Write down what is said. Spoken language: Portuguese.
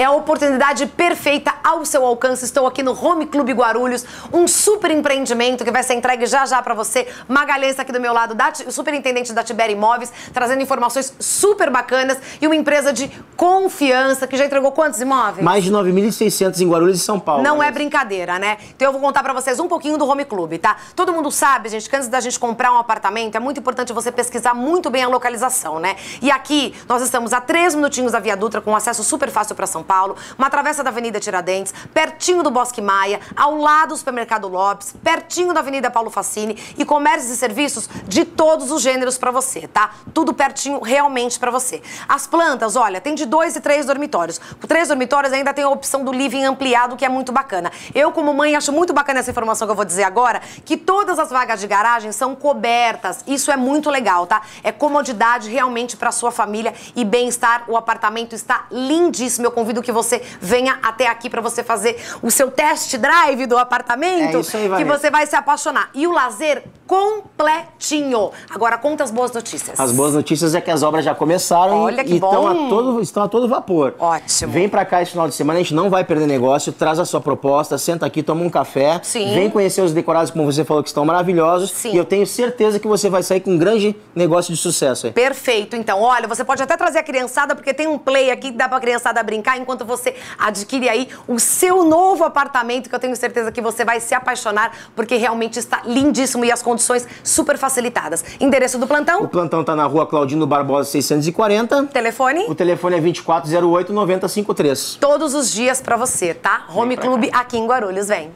É a oportunidade perfeita ao seu alcance. Estou aqui no Home Club Guarulhos, um super empreendimento que vai ser entregue já já para você. Magalhães tá aqui do meu lado, da, o superintendente da Tibera Imóveis, trazendo informações super bacanas e uma empresa de confiança que já entregou quantos imóveis? Mais de 9.600 em Guarulhos e São Paulo. Não é brincadeira, né? Então eu vou contar para vocês um pouquinho do Home Club, tá? Todo mundo sabe, gente, que antes da gente comprar um apartamento, é muito importante você pesquisar muito bem a localização, né? E aqui nós estamos a três minutinhos da Via Dutra, com acesso super fácil para São Paulo, uma travessa da Avenida Tiradentes, pertinho do Bosque Maia, ao lado do Supermercado Lopes, pertinho da Avenida Paulo Facini e comércios e serviços de todos os gêneros para você, tá? Tudo pertinho realmente para você. As plantas, olha, tem de dois e três dormitórios. Com três dormitórios ainda tem a opção do living ampliado, que é muito bacana. Eu, como mãe, acho muito bacana essa informação que eu vou dizer agora, que todas as vagas de garagem são cobertas. Isso é muito legal, tá? É comodidade realmente para sua família e bem-estar. O apartamento está lindíssimo. Eu convido que você venha até aqui para você fazer o seu test drive do apartamento, É aí, que você vai se apaixonar. E o lazer completinho. Agora conta as boas notícias. As boas notícias é que as obras já começaram Olha que e estão bom. a, todo, estão a todo vapor. Ótimo. Vem pra cá esse final de semana, a gente não vai perder negócio, traz a sua proposta, senta aqui, toma um café. Sim. Vem conhecer os decorados, como você falou, que estão maravilhosos. Sim. E eu tenho certeza que você vai sair com um grande negócio de sucesso aí. Perfeito. Então, olha, você pode até trazer a criançada, porque tem um play aqui que dá pra criançada brincar enquanto você adquire aí o seu novo apartamento, que eu tenho certeza que você vai se apaixonar, porque realmente está lindíssimo e as condições super facilitadas. Endereço do O plantão? plantão tá na rua Claudino Barbosa 640. Telefone? O telefone é 2408 9053. Todos os dias pra você, tá? Home Club aqui em Guarulhos, vem.